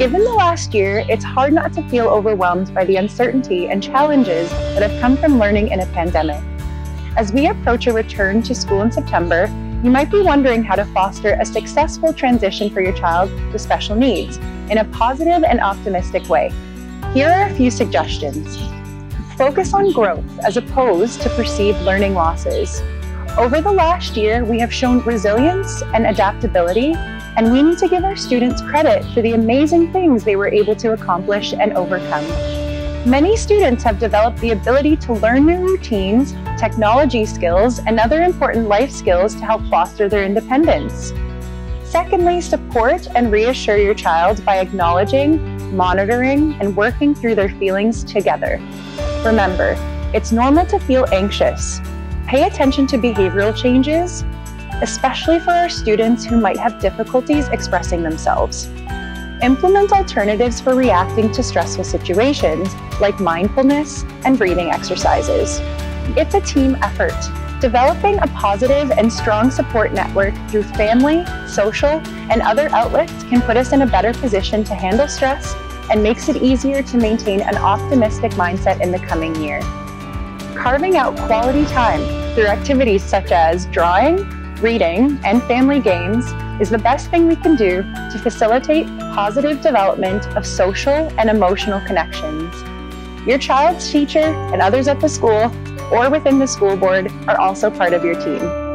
Given the last year, it's hard not to feel overwhelmed by the uncertainty and challenges that have come from learning in a pandemic. As we approach a return to school in September, you might be wondering how to foster a successful transition for your child with special needs in a positive and optimistic way. Here are a few suggestions. Focus on growth as opposed to perceived learning losses. Over the last year, we have shown resilience and adaptability and we need to give our students credit for the amazing things they were able to accomplish and overcome. Many students have developed the ability to learn new routines, technology skills, and other important life skills to help foster their independence. Secondly, support and reassure your child by acknowledging, monitoring, and working through their feelings together. Remember, it's normal to feel anxious. Pay attention to behavioral changes especially for our students who might have difficulties expressing themselves. Implement alternatives for reacting to stressful situations, like mindfulness and breathing exercises. It's a team effort. Developing a positive and strong support network through family, social, and other outlets can put us in a better position to handle stress and makes it easier to maintain an optimistic mindset in the coming year. Carving out quality time through activities such as drawing, reading, and family games is the best thing we can do to facilitate positive development of social and emotional connections. Your child's teacher and others at the school or within the school board are also part of your team.